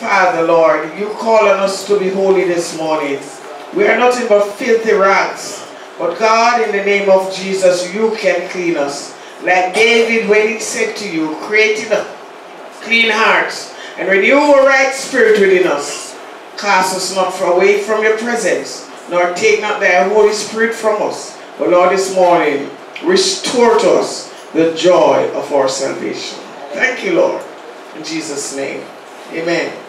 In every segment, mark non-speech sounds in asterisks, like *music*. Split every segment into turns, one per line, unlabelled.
Father, Lord, you call on us to be holy this morning. We are nothing but filthy rags. But God, in the name of Jesus, you can clean us. Like David, when he said to you, creating a clean hearts and renew a right spirit within us. Cast us not away from your presence, nor take not thy Holy Spirit from us. But Lord, this morning, restore to us the joy of our salvation. Thank you, Lord. In Jesus' name. Amen.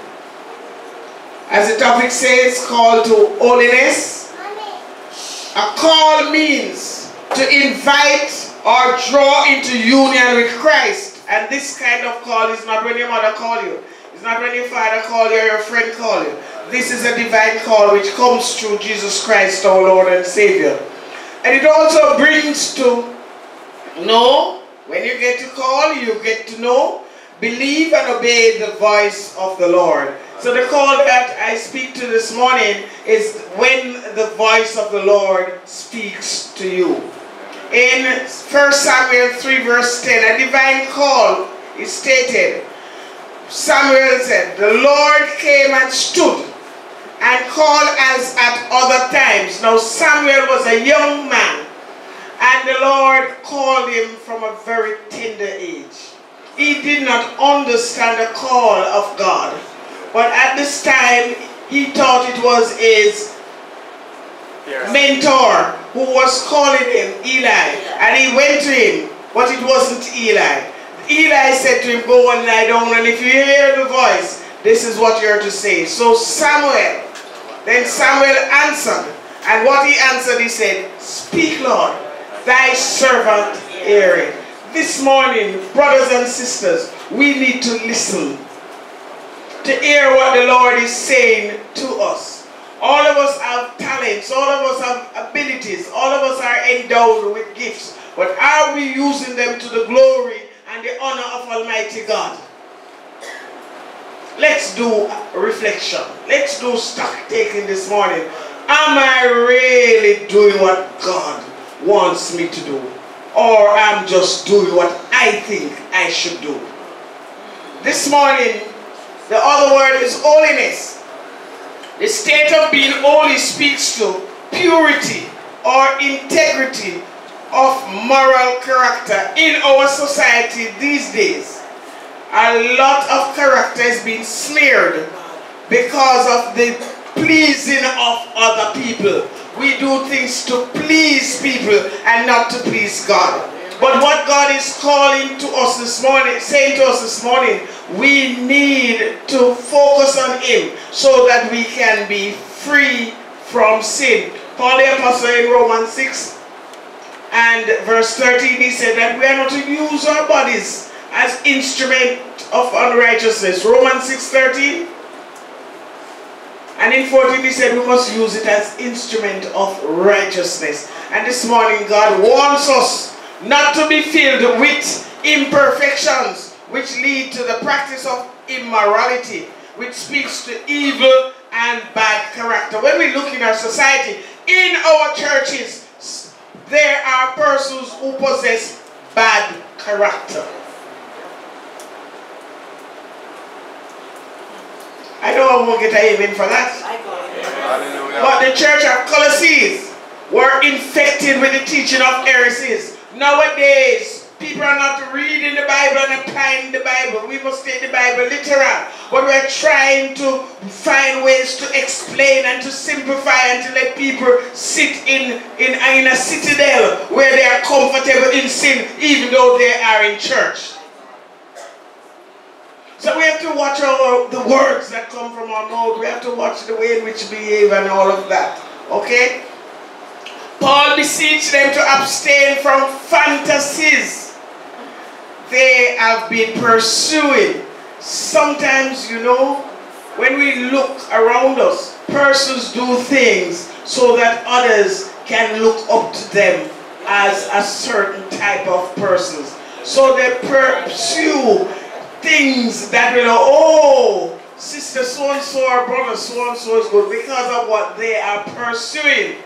As the topic says, call to holiness. A call means to invite or draw into union with Christ. And this kind of call is not when your mother call you. It's not when your father call you or your friend call you. This is a divine call which comes through Jesus Christ, our Lord and Savior. And it also brings to know, when you get to call, you get to know, believe and obey the voice of the Lord. So the call that I speak to this morning is when the voice of the Lord speaks to you. In 1 Samuel 3 verse 10, a divine call is stated. Samuel said, the Lord came and stood and called as at other times. Now Samuel was a young man and the Lord called him from a very tender age. He did not understand the call of God. But at this time, he thought it was his mentor who was calling him Eli. And he went to him, but it wasn't Eli. Eli said to him, go and lie down, and if you hear the voice, this is what you're to say. So Samuel, then Samuel answered, and what he answered, he said, Speak, Lord, thy servant heareth. This morning, brothers and sisters, we need to listen to hear what the Lord is saying to us. All of us have talents, all of us have abilities, all of us are endowed with gifts, but are we using them to the glory and the honor of Almighty God? Let's do reflection. Let's do stock taking this morning. Am I really doing what God wants me to do? Or I'm just doing what I think I should do? This morning, the other word is holiness. The state of being holy speaks to purity or integrity of moral character in our society these days. A lot of character is being smeared because of the pleasing of other people. We do things to please people and not to please God. But what God is calling to us this morning, saying to us this morning, we need to focus on Him so that we can be free from sin. Paul the Apostle in Romans 6 and verse 13, he said that we are not to use our bodies as instrument of unrighteousness. Romans 6 13. And in 14 he said we must use it as instrument of righteousness. And this morning God wants us not to be filled with imperfections which lead to the practice of immorality, which speaks to evil and bad character. When we look in our society, in our churches, there are persons who possess bad character. I know I won't get an amen for that. But the church of Colossus were infected with the teaching of heresies. Nowadays, people are not reading the Bible and applying the Bible. We must take the Bible literal. But we're trying to find ways to explain and to simplify and to let people sit in, in, in a citadel where they are comfortable in sin even though they are in church. So we have to watch our, the words that come from our mouth. We have to watch the way in which we behave and all of that. Okay? Paul beseeched them to abstain from fantasies they have been pursuing. Sometimes, you know, when we look around us, persons do things so that others can look up to them as a certain type of persons. So they pursue things that we know, oh, sister so-and-so or brother so-and-so is good because of what they are pursuing.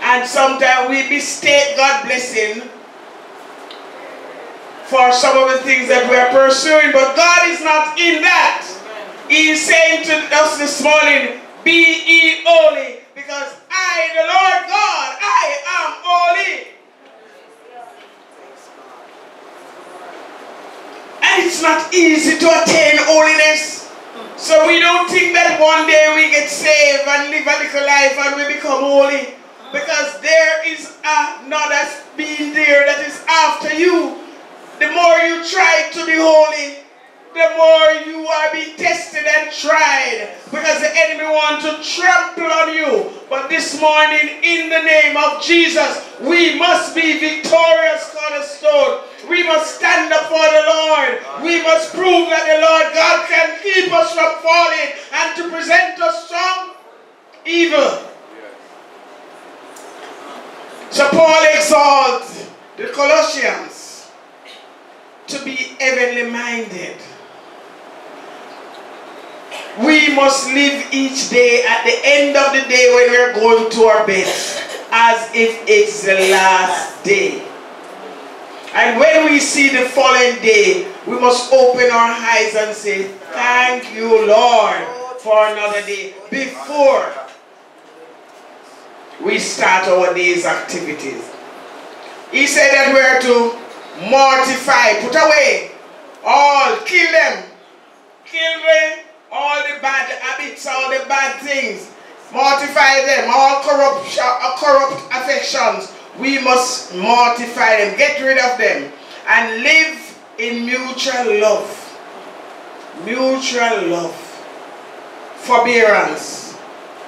And sometimes we mistake God blessing for some of the things that we are pursuing, but God is not in that. He is saying to us this morning, be ye holy, because I, the Lord God, I am holy. And it's not easy to attain holiness. So we don't think that one day we get saved and live a little life and we become holy. Because there is another being there that is after you. The more you try to be holy, the more you are being tested and tried because the enemy wants to trample on you. But this morning, in the name of Jesus, we must be victorious, cornerstone. We must stand up for the Lord. We must prove that the Lord God can keep us from falling and to present us from evil. So Paul exhorts the Colossians to be heavenly minded we must live each day at the end of the day when we're going to our bed as if it's the last day. And when we see the fallen day, we must open our eyes and say, Thank you, Lord, for another day. Before we start our day's activities. He said that we're to mortify, put away all, kill them, kill all the bad habits, all the bad things, mortify them, all corruption, uh, corrupt affections, we must mortify them, get rid of them, and live in mutual love. Mutual love, forbearance,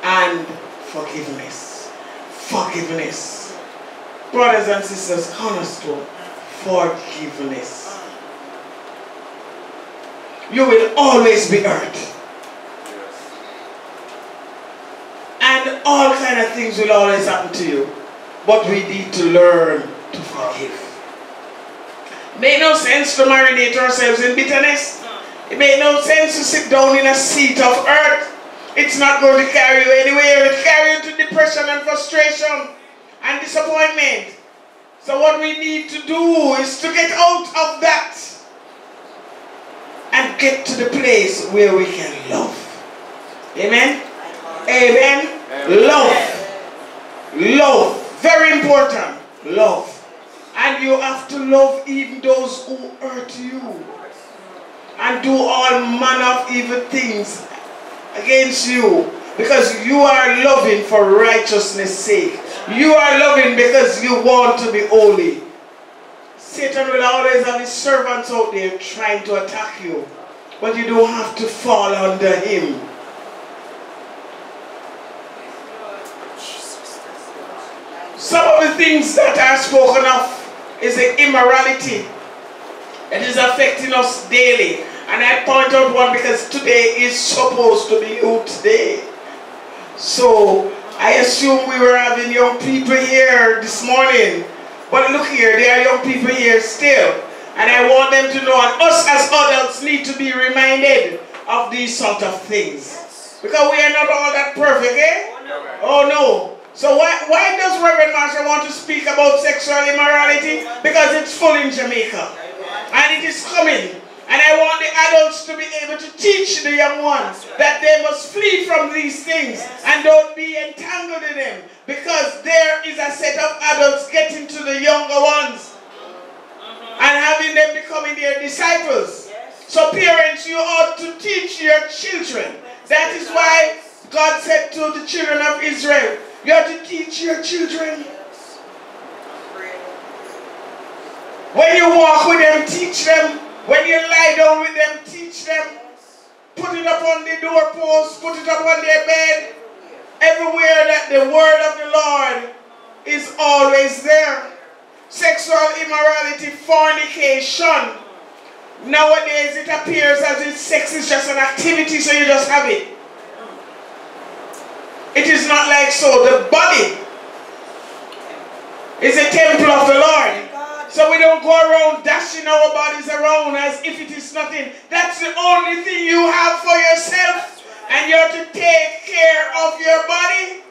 and forgiveness. Forgiveness. Brothers and sisters, cornerstone, forgiveness. You will always be hurt. And all kind of things will always happen to you. But we need to learn to forgive. It no sense to marinate ourselves in bitterness. It made no sense to sit down in a seat of earth. It's not going to carry you anywhere. It'll carry you to depression and frustration and disappointment. So what we need to do is to get out of that and get to the place where we can love. Amen? Amen. Love. Love. Very important. Love. And you have to love even those who hurt you. And do all manner of evil things against you. Because you are loving for righteousness' sake. You are loving because you want to be holy. Satan will always have his servants out there trying to attack you. But you don't have to fall under him. Some of the things that are spoken of is the immorality that is affecting us daily. And I point out one because today is supposed to be Youth Day. So I assume we were having young people here this morning. But look here, there are young people here still. And I want them to know, and us as adults need to be reminded of these sort of things. Because we are not all that perfect, eh? Oh no. So why, why does Reverend Marshall want to speak about sexual immorality? Because it's full in Jamaica. And it is coming. And I want the adults to be able to teach the young ones that they must flee from these things and don't be entangled in them. Because there is a set of adults getting to the younger ones and having them becoming their disciples. So parents, you ought to teach your children. That is why God said to the children of Israel, you have to teach your children. When you walk with them, teach them. When you lie down with them, teach them. Put it up on the doorpost, put it up on their bed. Everywhere that the word of the Lord is always there. Sexual immorality, fornication. Nowadays it appears as if sex is just an activity, so you just have it. It is not like so. The body is a temple of the Lord. So we don't go around dashing our bodies around as if it is nothing. That's the only thing you have for yourself. And you have to take care of your body.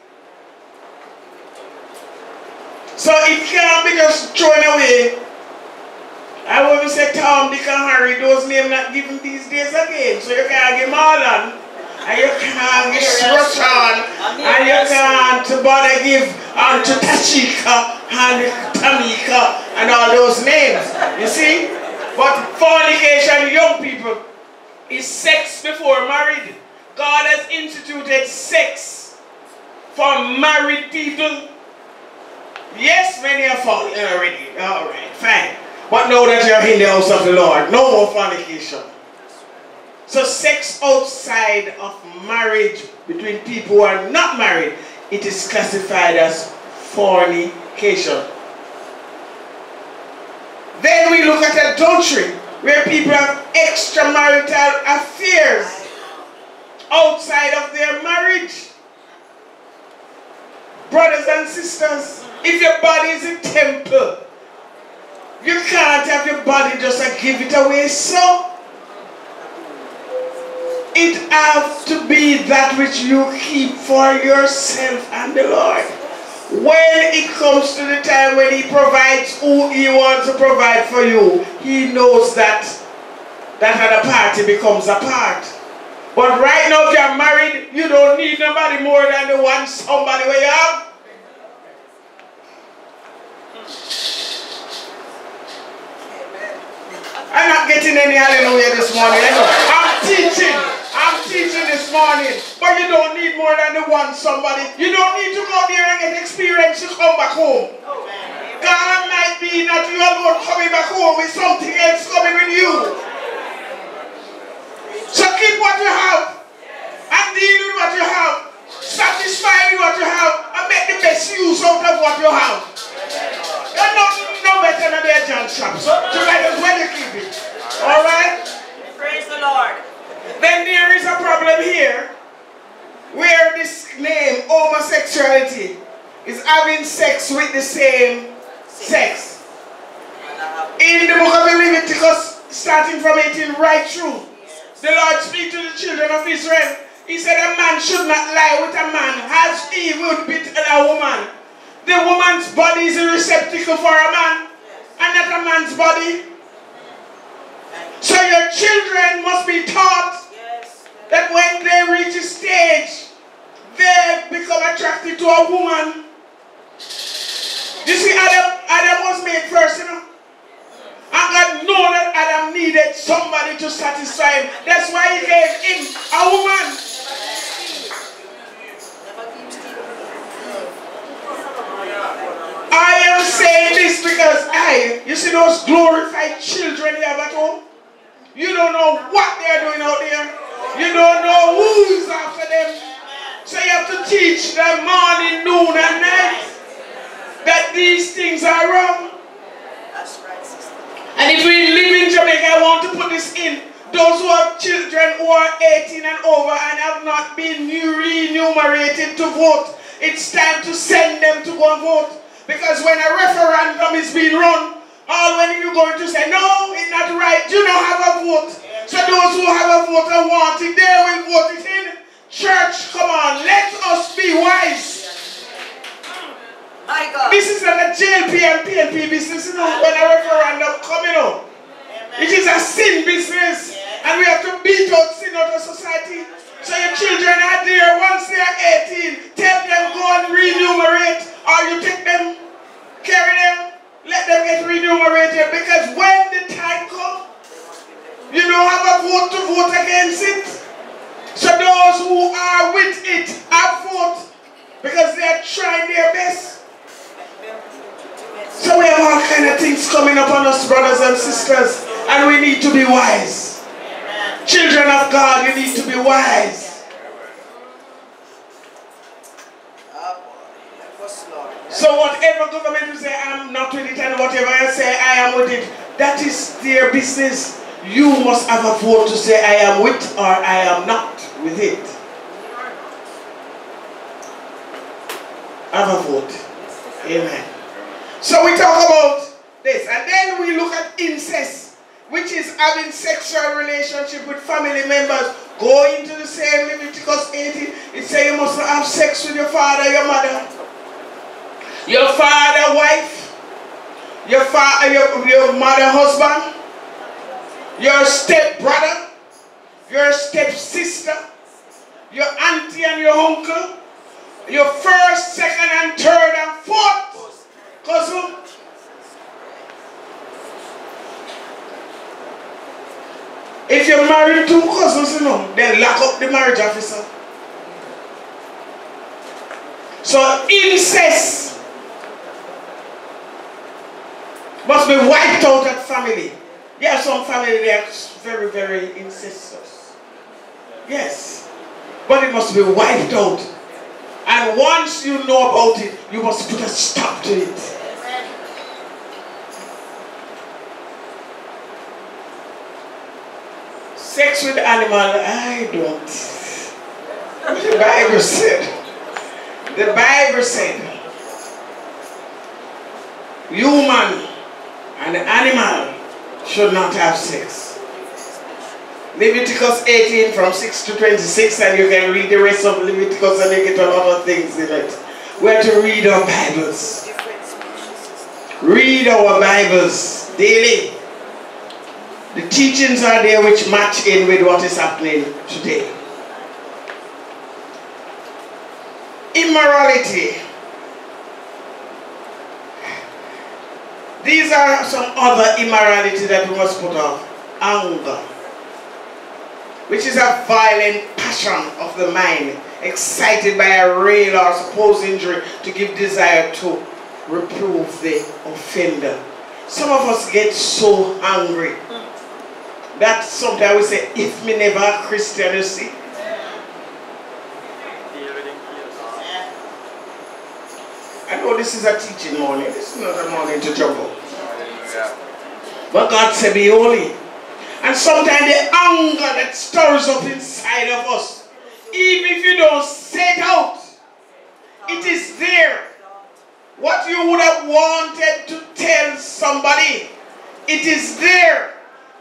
So it can't be just thrown away. I want to say Tom, Dick and Harry, those names not given these days again. So you can't give them all on. And you just rush on and you can't bother give unto Tashika and Tamika uh, and all those names. You see? But fornication, young people, is sex before married. God has instituted sex for married people. Yes, many are fallen already. All right, fine. But know that you're in the house of the Lord. No more fornication. So sex outside of marriage between people who are not married, it is classified as fornication. Then we look at adultery, where people have extramarital affairs outside of their marriage. Brothers and sisters, if your body is a temple, you can't have your body just like give it away so. It has to be that which you keep for yourself and the Lord. When it comes to the time when he provides who he wants to provide for you, he knows that that other party becomes a part. But right now, if you're married, you don't need nobody more than the one somebody where you have. I'm not getting any hallelujah this morning. I'm teaching. I'm teaching this morning. But you don't need more than the one somebody. You don't need to go there and get experience to come back home. God might be that you alone coming back home with something else coming with you. So keep what you have and deal with what you have. Satisfy with what you have and make the best use out of what you have. You're not no better than their junk shop. So you might as well keep it. Alright?
Praise the Lord.
Then there is a problem here where this name, homosexuality, is having sex with the same sex. In the book of Leviticus, starting from 18 right through, the Lord speak to the children of Israel. He said a man should not lie with a man as he would with a woman. The woman's body is a receptacle for a man and not a man's body. So your children must be taught that when they reach a stage, they become attracted to a woman. You see, Adam, Adam was made first, you know. And God knew that Adam needed somebody to satisfy him. That's why he gave him a woman. I am saying this because I, you see those glorified children you have at home? You don't know what they're doing out there. You don't know who is after them. So you have to teach them morning, noon, and night that these things are wrong. That's right, sister. And if we live in Jamaica, I want to put this in. Those who have children who are 18 and over and have not been remunerated to vote, it's time to send them to go and vote. Because when a referendum is being run, all when you're going to say, no, it's not right, you don't have a vote. So those who have a vote and want it, they will vote it in. Church, come on, let us be wise.
My God.
This is not a JLP and PNP business, you know, when a referendum coming up. It is a sin business. And we have to beat out sin out of society. So your children are there, once they are 18, tell them go and remunerate, or you take them, carry them, let them get remunerated. Because when the time comes, you don't have a vote to vote against it. So those who are with it have vote because they are trying their best. So we have all kind of things coming upon us, brothers and sisters, and we need to be wise. Children of God, you need to be wise. So whatever government will say, I'm not with it, and whatever I say, I am with it, that is their business. You must have a vote to say, I am with or I am not with it. Have a vote. Amen. So we talk about this, and then we look at incest, which is having sexual relationship with family members, going to the same Leviticus 18. It says you must not have sex with your father, your mother, your father, wife, your father, your, your mother, husband, your step brother, your step sister, your auntie and your uncle, your first, second, and third, and fourth cousin. If you're married two cousins, you know, then lock up the marriage officer. So incest must be wiped out of family. There are some family that are very, very incestuous. Yes. But it must be wiped out. And once you know about it, you must put a stop to it. Sex with animal, I don't. The Bible said. The Bible said, human and animal should not have sex. Leviticus 18 from 6 to 26 and you can read the rest of Leviticus and you get a lot of things in it. We have to read our Bibles. Read our Bibles daily. The teachings are there which match in with what is happening today. Immorality. These are some other immorality that we must put off. Anger, which is a violent passion of the mind, excited by a real or supposed injury to give desire to reprove the offender. Some of us get so angry that sometimes we say, if me never a Christian, you see. I know this is a teaching morning. This is not a morning to jump But God said, be holy. And sometimes the anger that stirs up inside of us, even if you don't say it out, it is there. What you would have wanted to tell somebody, it is there.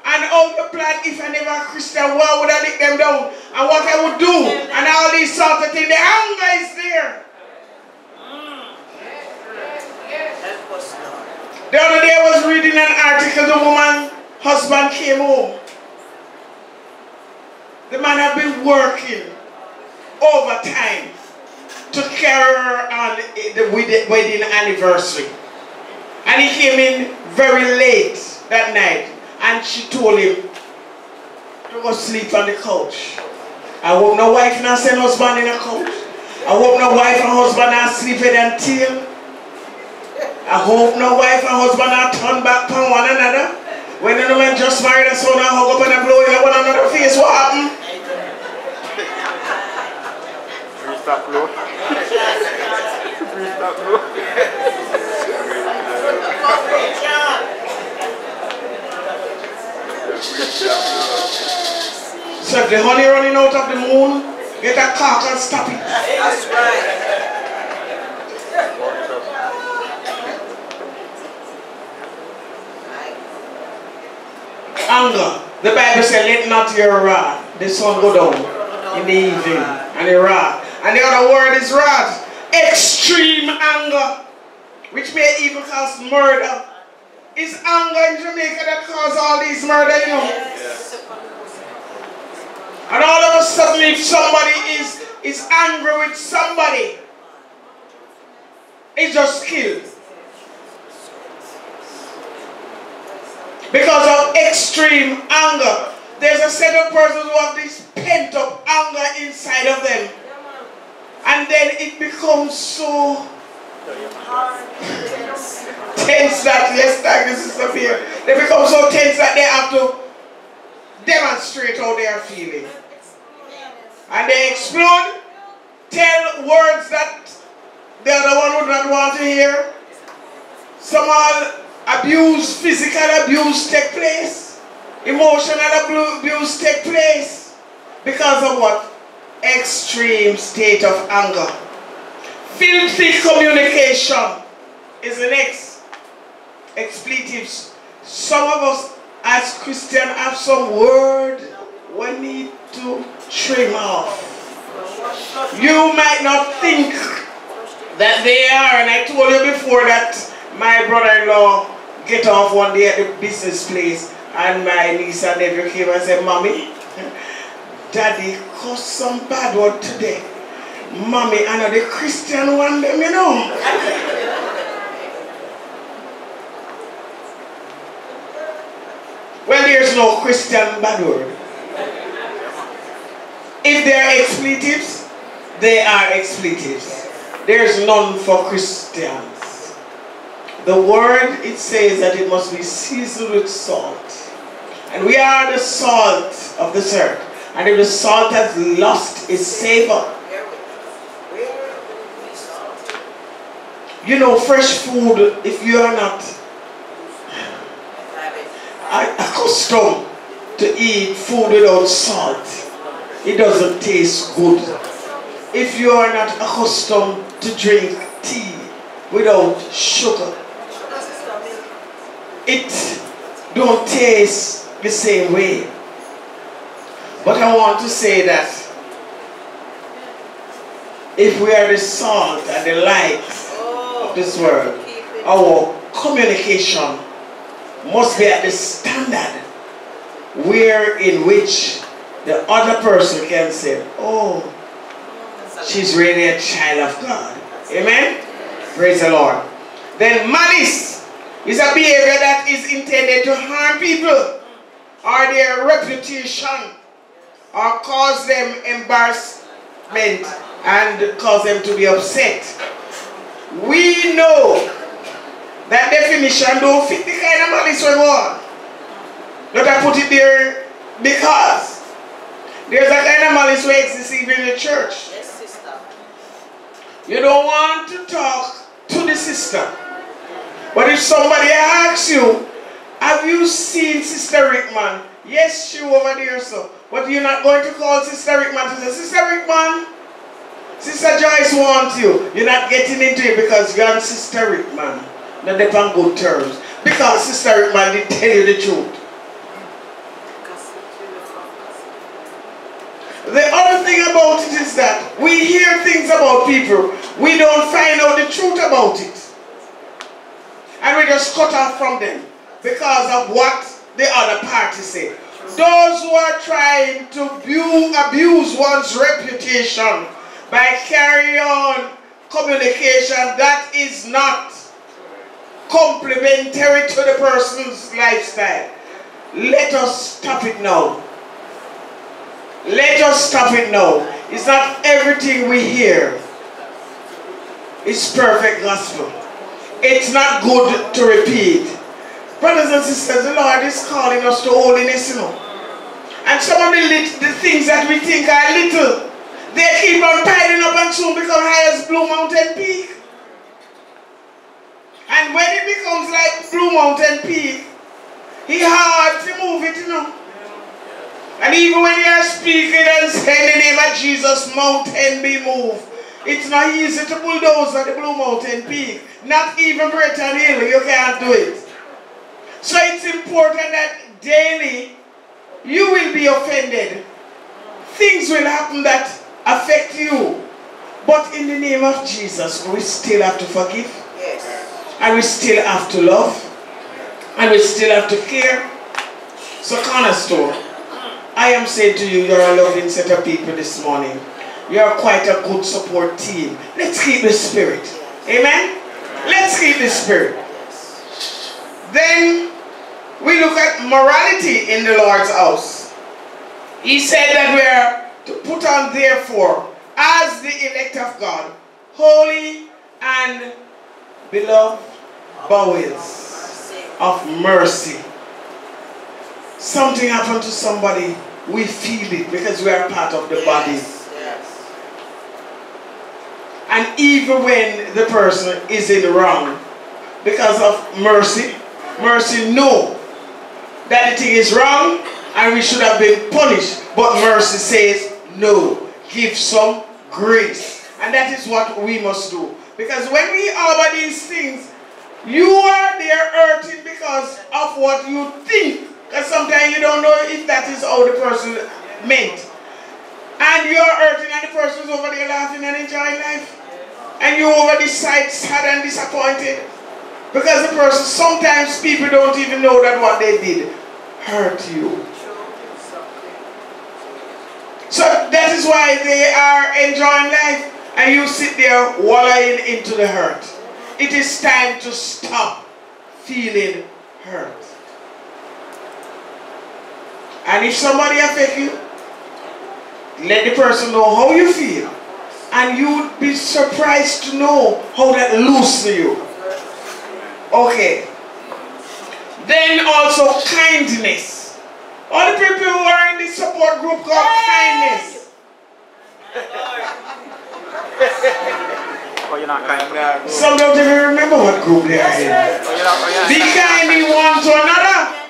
And all the plan, if I never a Christian, why would I let them down? And what I would do, and all these sort of things, the anger is there. The other day I was reading an article, the woman husband came home. The man had been working overtime to carry her on the wedding anniversary. And he came in very late that night and she told him to go sleep on the couch. I hope no wife not send husband in a couch. I hope no wife and husband are sleeping until I hope no wife and husband are turned back on one another. When the man just married and so now hug up and blow in one another face, what happened?
Breathe that low. Breathe that low.
So if the honey running out of the moon, get a cock and stop it.
That's right.
The Bible says, let not your wrath, the sun go down in the evening, and the wrath. And the other word is wrath. Extreme anger, which may even cause murder. It's anger in Jamaica that cause all these murder, you know. And all of a sudden, if somebody is, is angry with somebody, it's just killed. Because of extreme anger. There's a set of persons who have this pent up anger inside of them. And then it becomes so tense that, yes, thank you, Sister. They become so tense that they have to demonstrate how they are feeling. And they explode, tell words that the other one would not want to hear. Some are abuse, physical abuse take place. Emotional abuse take place. Because of what? Extreme state of anger. Filthy communication is the next. Expletives. Some of us as Christian have some word we need to trim off. You might not think that they are, and I told you before that my brother-in-law get off one day at the business place and my niece and nephew came and said, Mommy, Daddy cuss some bad word today. Mommy, I know the Christian one them, you know. *laughs* well, there's no Christian bad word. If they are expletives, they are expletives. There's none for Christians. The word, it says that it must be seasoned with salt. And we are the salt of the earth. And if the salt has lost its savor, you know, fresh food, if you are not accustomed to eat food without salt, it doesn't taste good. If you are not accustomed to drink tea without sugar, it don't taste the same way. But I want to say that if we are the salt and the light of this world, our communication must be at the standard where in which the other person can say, oh, she's really a child of God. Amen? Praise the Lord. Then malice is a behavior that is intended to harm people or their reputation or cause them embarrassment and cause them to be upset. We know that definition don't fit the kind of malice we want. Let I put it there because there's a kind of malice we exists even in the church.
Yes, sister.
You don't want to talk to the sister. But if somebody asks you, have you seen Sister Rickman? Yes, she over there, so. But you're not going to call Sister Rickman to say, Sister Rickman, Sister Joyce wants you. You're not getting into it because you're on Sister Rickman. Not they on good terms. Because Sister Rickman did tell you the truth. The other thing about it is that we hear things about people, we don't find out the truth about it. And we just cut off from them because of what the other party say. Those who are trying to abuse one's reputation by carrying on communication that is not complementary to the person's lifestyle. Let us stop it now. Let us stop it now. It's not everything we hear. It's perfect gospel. It's not good to repeat. Brothers and sisters, the Lord is calling us to holiness, you know. And some of the, the things that we think are little, they keep on piling up and soon become high as Blue Mountain Peak. And when it becomes like Blue Mountain Peak, it's hard to move it, you know. And even when you are speaking and saying the name of Jesus, mountain be moved. It's not easy to bulldoze at the Blue Mountain Peak. Not even Breton Hill, you can't do it. So it's important that daily you will be offended. Things will happen that affect you. But in the name of Jesus, we still have to forgive.
Yes.
And we still have to love. And we still have to care. So cornerstone, I am saying to you, you're a loving set of people this morning. You're quite a good support team. Let's keep the spirit. Amen? Let's keep the spirit. Then we look at morality in the Lord's house. He said that we are to put on therefore as the elect of God, holy and beloved bowels of mercy. Something happened to somebody, we feel it because we are part of the body. And even when the person is in the wrong, because of mercy, mercy know that the thing is wrong and we should have been punished. But mercy says, no, give some grace. And that is what we must do. Because when we harbor these things, you are there hurting because of what you think. Because sometimes you don't know if that is how the person meant. And you're hurting and the person is over there laughing and enjoying life. And you're over this sad and disappointed. Because the person, sometimes people don't even know that what they did hurt you. is why they are enjoying life and you sit there wallowing into the hurt. It is time to stop feeling hurt. And if somebody affect you, let the person know how you feel. And you would be surprised to know how that loosens you. Okay. Then also kindness. All the people who are in this support group called kindness. *laughs*
Oh, you're not kind.
Some don't even remember what group they are in.
Oh, you're not, oh, you're
Be kind in one to another.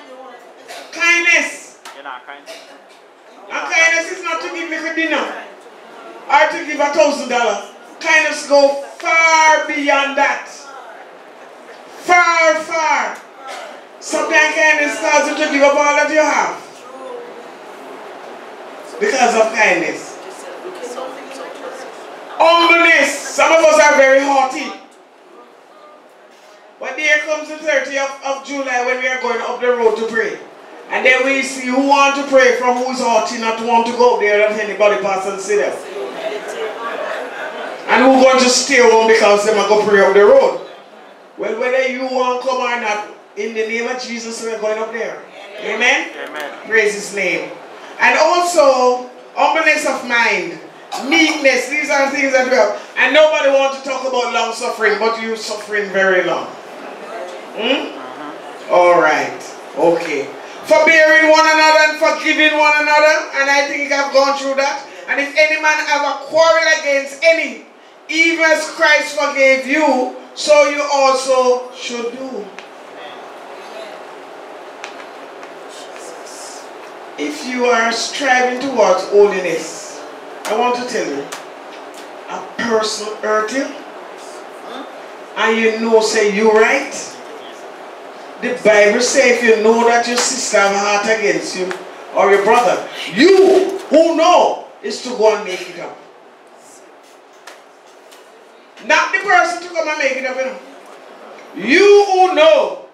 Kindness.
You're not kind.
And kindness is not to give little dinner or to give a thousand dollars. Kindness go far beyond that. Far, far. Sometimes kindness causes you to give up all that you have. Because of kindness. Humbleness. Some of us are very haughty. But there comes the 30th of, of July when we are going up the road to pray. And then we see who want to pray from who's haughty not want to go up there let anybody pass and see them. And who going to stay home because they might go pray up the road. Well, whether you want to come or not, in the name of Jesus, we're going up there. Amen?
Amen.
Praise his name. And also, humbleness of mind, meekness, these are things that we have. And nobody wants to talk about long suffering, but you're suffering very long. Hmm? All right. Okay. Forbearing one another and forgiving one another. And I think I've gone through that. And if any man have a quarrel against any, even as Christ forgave you, so you also should do. If you are striving towards holiness, I want to tell you, a person hurt you, and you know say you right. The Bible says if you know that your sister have a heart against you, or your brother, you who know is to go and make it up. Not the person to come and make it up, you. You who know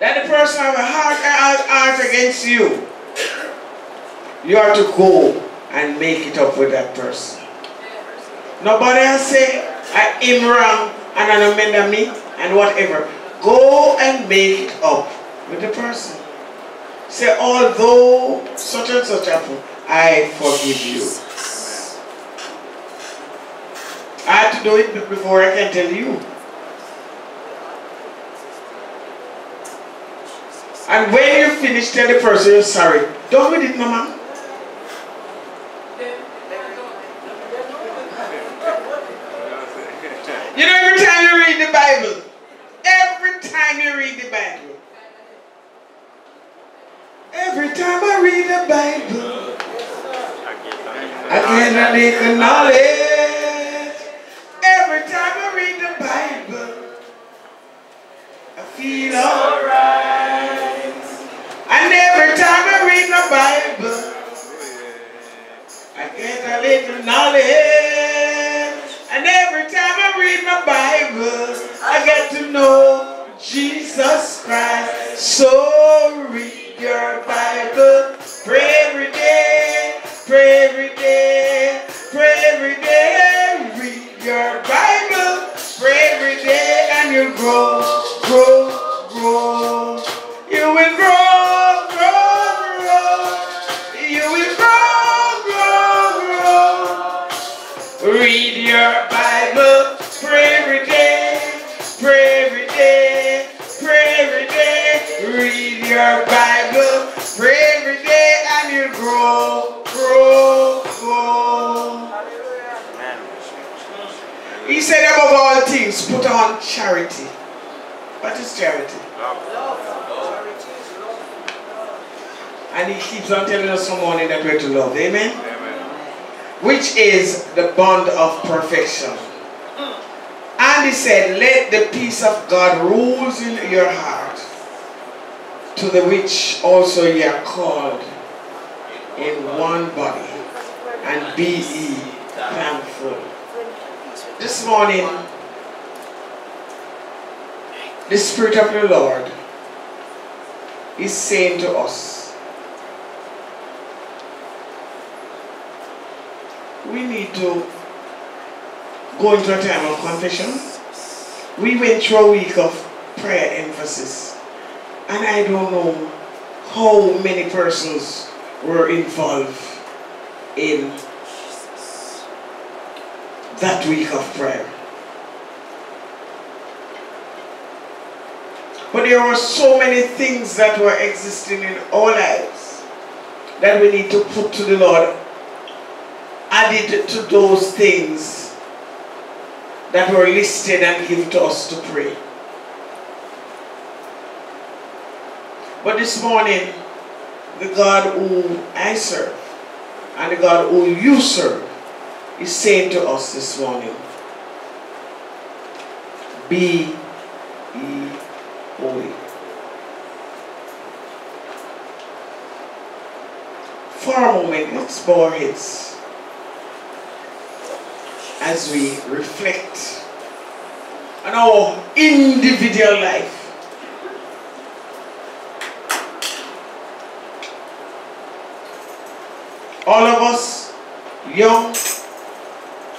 that the person have a heart, heart, heart against you, you are to go and make it up with that person. Nobody else say, I am wrong and I amend me and whatever. Go and make it up with the person. Say, although such and such happened, I forgive you. I had to do it before I can tell you. And when you finish, tell the person you're sorry. Done with it, mama. You know, every time you read the Bible, every time you read the Bible, every time I read the Bible, I cannot acknowledge. Feel alright. And every time I read the Bible, I get a little knowledge. And every time I read my Bible, I get to know Jesus Christ. So read your Bible, pray every day, pray every day, pray every day. Read your Bible, pray every day, and grow, grow, Read your Bible, pray every day, pray every day, pray every day. Read your Bible, pray every day, and you grow, grow, grow. He said above all things, put on charity. What is charity? Love. love And he keeps on telling us some morning that we're to love. Amen? Which is the bond of perfection. And he said, Let the peace of God rules in your heart, to the which also ye are called in one body, and be ye thankful. This morning, the Spirit of the Lord is saying to us, we need to go into a time of confession. We went through a week of prayer emphasis, and I don't know how many persons were involved in that week of prayer. But there were so many things that were existing in our lives that we need to put to the Lord, added to those things that were listed and given to us to pray. But this morning, the God who I serve and the God who you serve is saying to us this morning, be ye holy. For a moment, let's bow our heads as we reflect on our individual life. All of us, young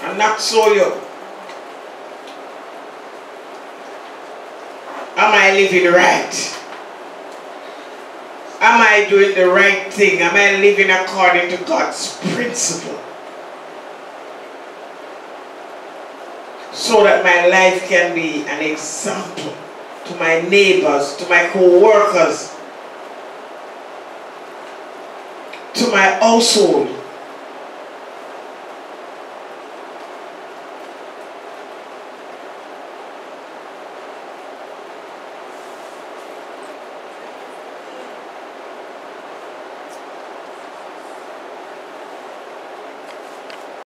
and not so young. Am I living right? Am I doing the right thing? Am I living according to God's principle? So that my life can be an example to my neighbors, to my co-workers, to my household,